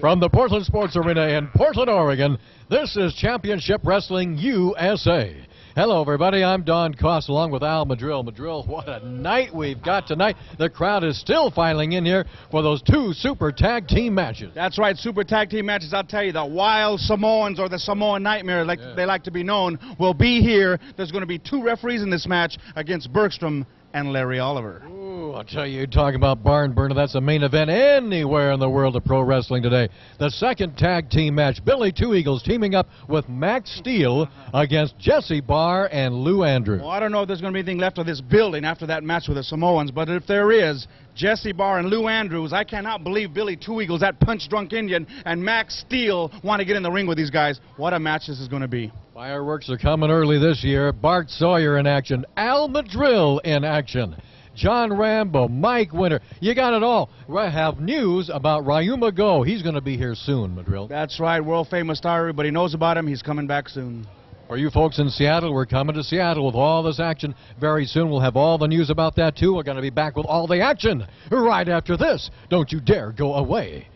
From the Portland Sports Arena in Portland, Oregon, this is Championship Wrestling USA. Hello, everybody. I'm Don Coss along with Al Madril. Madril, what a night we've got tonight. The crowd is still filing in here for those two super tag team matches. That's right, super tag team matches. I'll tell you, the Wild Samoans or the Samoan Nightmare, like Yeah. they like to be known, will be here. There's going to be two referees in this match against Bergstrom and Larry Oliver. Ooh, I'll tell you, talking about barn burner, that's the main event anywhere in the world of pro wrestling today. The second tag team match, Billy Two Eagles teaming up with Max Steele against Jesse Barr and Lou Andrews. Well, I don't know if there's going to be anything left of this building after that match with the Samoans, but if there is, Jesse Barr and Lou Andrews, I cannot believe Billy Two Eagles, that punch drunk Indian, and Max Steele want to get in the ring with these guys. What a match this is going to be. Fireworks are coming early this year. Bart Sawyer in action. Al Madril in action. John Rambo, Mike Winter. You got it all. We have news about Ryuma Go. He's going to be here soon, Madril. That's right, world famous star. Everybody knows about him. He's coming back soon. For you folks in Seattle, we're coming to Seattle with all this action. Very soon we'll have all the news about that too. We're going to be back with all the action right after this. Don't you dare go away.